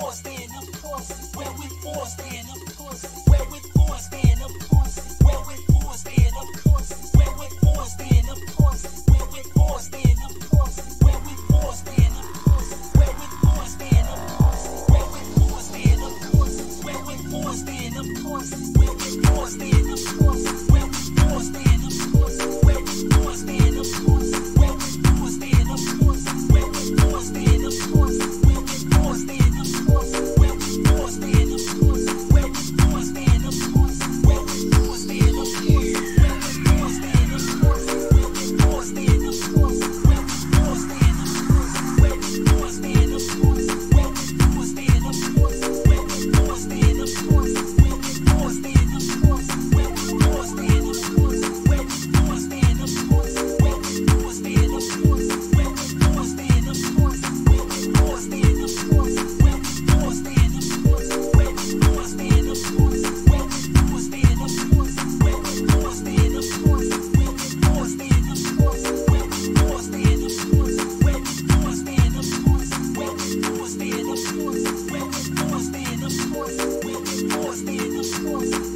force, stand up courses. Where with force, stand up courses. Where with force, stand up courses. Where with force, stand up courses. Where with force, stand up courses. Where with force, stand up courses. Where with force, stand up courses. Where with force, stand up courses. Where with force, stand up courses. Where with force, stand up courses. Thank.